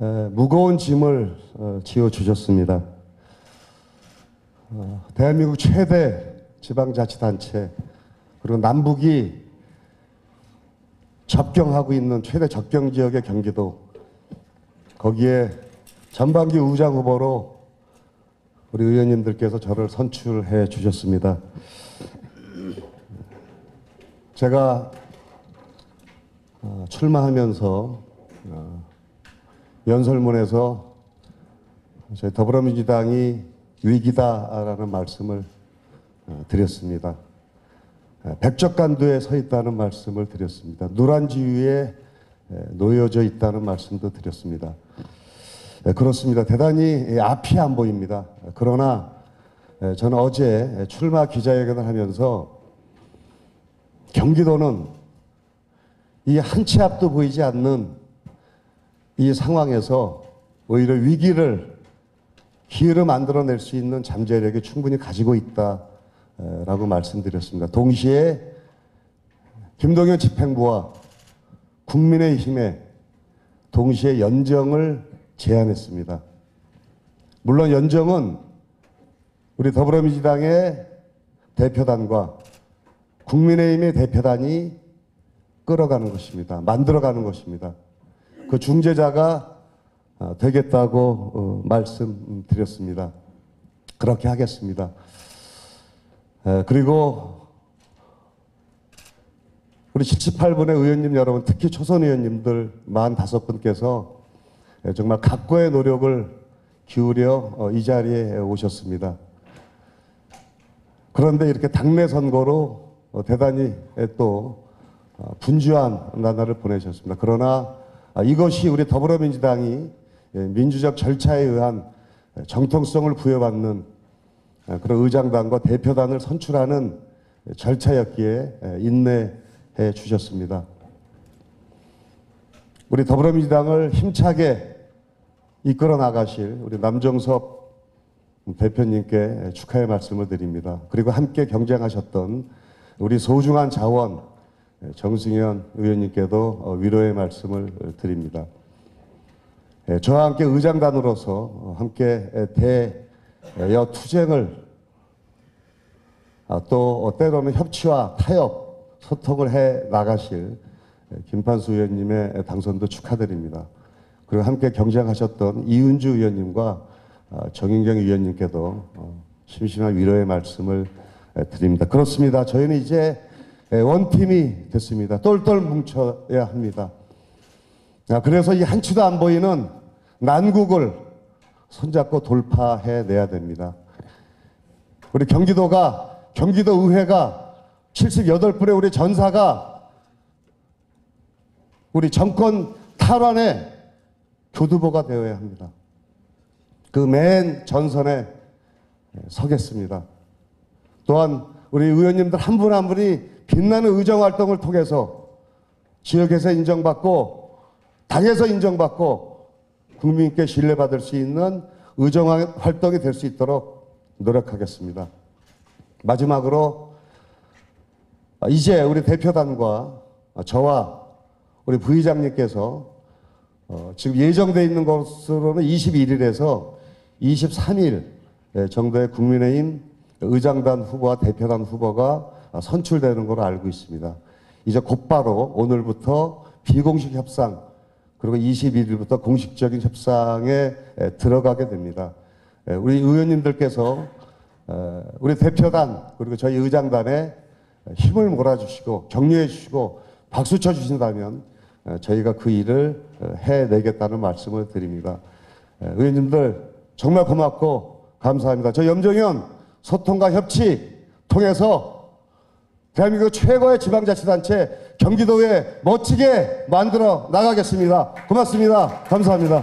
에, 무거운 짐을 어, 지어 주셨습니다. 어, 대한민국 최대 지방자치단체 그리고 남북이 접경하고 있는 최대 접경 지역의 경기도 거기에 전반기 의장 후보로 우리 의원님들께서 저를 선출해 주셨습니다. 제가 어, 출마하면서 어, 연설문에서 저희 더불어민주당이 위기다라는 말씀을 어, 드렸습니다. 에, 백적간두에 서 있다는 말씀을 드렸습니다. 누란지위에 에, 놓여져 있다는 말씀도 드렸습니다. 에, 그렇습니다. 대단히 예, 앞이 안 보입니다. 그러나 에, 저는 어제 출마 기자회견을 하면서 경기도는 이 한 치 앞도 보이지 않는 이 상황에서 오히려 위기를 기회로 만들어낼 수 있는 잠재력이 충분히 가지고 있다라고 말씀드렸습니다. 동시에 김동연 집행부와 국민의힘에 동시에 연정을 제안했습니다. 물론 연정은 우리 더불어민주당의 대표단과 국민의힘의 대표단이 끌어가는 것입니다. 만들어가는 것입니다. 그 중재자가 어, 되겠다고 어, 말씀드렸습니다. 그렇게 하겠습니다. 에, 그리고 우리 78분의 의원님 여러분, 특히 초선 의원님들 45분께서 정말 각고의 노력을 기울여 어, 이 자리에 오셨습니다. 그런데 이렇게 당내 선거로 어, 대단히 또 어, 분주한 나날을 보내셨습니다. 그러나 아, 이것이 우리 더불어민주당이 예, 민주적 절차에 의한 정통성을 부여받는 아, 그런 의장단과 대표단을 선출하는 절차였기에 예, 인내해 주셨습니다. 우리 더불어민주당을 힘차게 이끌어 나가실 우리 남정섭 대표님께 축하의 말씀을 드립니다. 그리고 함께 경쟁하셨던 우리 소중한 자원 정승현 의원님께도 어, 위로의 말씀을 드립니다. 예, 저와 함께 의장단으로서 어, 함께 대여 투쟁을 아, 또 어, 때로는 협치와 타협, 소통을 해 나가실 예, 김판수 의원님의 당선도 축하드립니다. 그리고 함께 경쟁하셨던 이은주 의원님과 아, 정인경 의원님께도 어, 심심한 위로의 말씀을 에, 드립니다. 그렇습니다. 저희는 이제 에, 원팀이 됐습니다. 똘똘 뭉쳐야 합니다. 아, 그래서 이 한치도 안 보이는 난국을 손잡고 돌파해 내야 됩니다. 우리 경기도가 경기도 의회가 78분의 우리 전사가 우리 정권 탈환의 교두보가 되어야 합니다. 그 맨 전선에 서겠습니다. 또한 우리 의원님들 한 분한 분이 빛나는 의정 활동을 통해서 지역에서 인정받고 당에서 인정받고 국민께 신뢰받을 수 있는 의정 활동이 될 수 있도록 노력하겠습니다. 마지막으로 이제 우리 대표단과 저와 우리 부의장님께서 어, 지금 예정돼 있는 것으로는 21일에서 23일 정도의 국민의힘 의장단 후보와 대표단 후보가 선출되는 걸로 알고 있습니다. 이제 곧바로 오늘부터 비공식 협상 그리고 21일부터 공식적인 협상에 에, 들어가게 됩니다. 에, 우리 의원님들께서 에, 우리 대표단 그리고 저희 의장단에 힘을 몰아주시고 격려해 주시고 박수 쳐 주신다면 에, 저희가 그 일을 에, 해내겠다는 말씀을 드립니다. 에, 의원님들 정말 고맙고 감사합니다. 저 염정현 소통과 협치 통해서 대한민국 최고의 지방자치단체 경기도에 멋지게 만들어 나가겠습니다. 고맙습니다. 감사합니다.